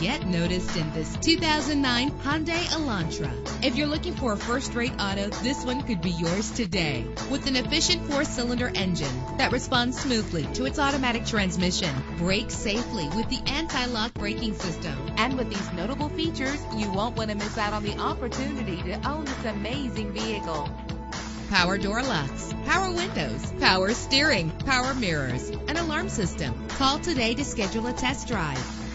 Get noticed in this 2009 Hyundai Elantra. If you're looking for a first-rate auto, this one could be yours today. With an efficient four-cylinder engine that responds smoothly to its automatic transmission, brake safely with the anti-lock braking system. And with these notable features, you won't want to miss out on the opportunity to own this amazing vehicle power door locks, power windows, power steering, power mirrors, an alarm system. Call today to schedule a test drive.